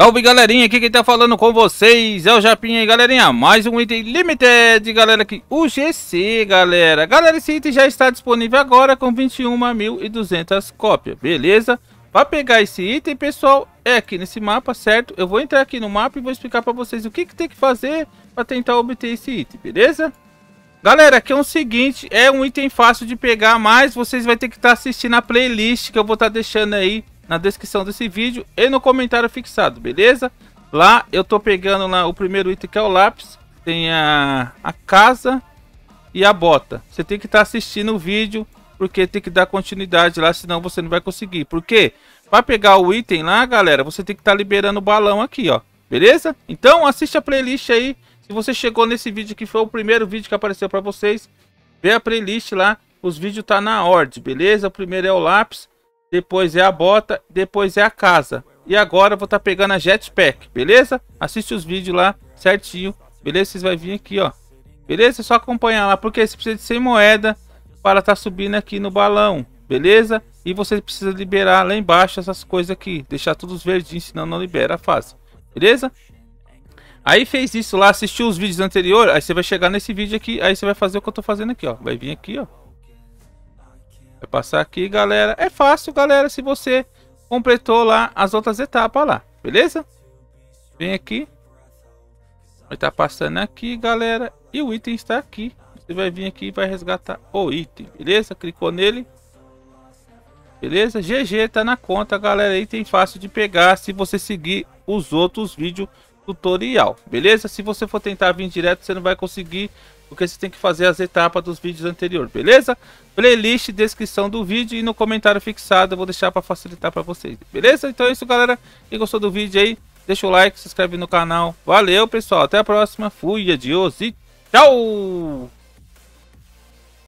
Salve galerinha, aqui quem tá falando com vocês é o Japinha aí galerinha, mais um item limited galera aqui, o GC galera Galera, esse item já está disponível agora com 21.200 cópias, beleza? Para pegar esse item pessoal, é aqui nesse mapa, certo? Eu vou entrar aqui no mapa e vou explicar para vocês o que, que tem que fazer para tentar obter esse item, beleza? Galera, aqui é o seguinte, é um item fácil de pegar, mas vocês vão ter que estar tá assistindo a playlist que eu vou estar tá deixando aí na descrição desse vídeo e no comentário fixado, beleza? Lá eu tô pegando lá o primeiro item que é o lápis, tem a, a casa e a bota. Você tem que estar tá assistindo o vídeo, porque tem que dar continuidade lá, senão você não vai conseguir. Porque para pegar o item lá, galera, você tem que estar tá liberando o balão aqui, ó. Beleza? Então assiste a playlist aí. Se você chegou nesse vídeo que foi o primeiro vídeo que apareceu para vocês, vê a playlist lá. Os vídeos tá na ordem, beleza? O primeiro é o lápis, depois é a bota, depois é a casa. E agora eu vou estar tá pegando a jetpack, beleza? Assiste os vídeos lá certinho, beleza? Vocês vão vir aqui, ó. Beleza? É só acompanhar lá, porque você precisa de 100 moeda para estar tá subindo aqui no balão, beleza? E você precisa liberar lá embaixo essas coisas aqui, deixar todos verdinhos, senão não libera fácil, beleza? Aí fez isso lá, assistiu os vídeos anteriores, aí você vai chegar nesse vídeo aqui, aí você vai fazer o que eu tô fazendo aqui, ó. Vai vir aqui, ó. Vai passar aqui, galera. É fácil, galera, se você completou lá as outras etapas lá, beleza? Vem aqui. Vai tá passando aqui, galera. E o item está aqui. Você vai vir aqui e vai resgatar o item, beleza? Clicou nele. Beleza? GG tá na conta, galera. Item fácil de pegar se você seguir os outros vídeos tutorial, beleza? Se você for tentar vir direto, você não vai conseguir, porque você tem que fazer as etapas dos vídeos anteriores, beleza? Playlist, descrição do vídeo e no comentário fixado eu vou deixar para facilitar para vocês, beleza? Então é isso, galera. Quem gostou do vídeo aí, deixa o like, se inscreve no canal. Valeu, pessoal. Até a próxima. Fui, adiós e tchau!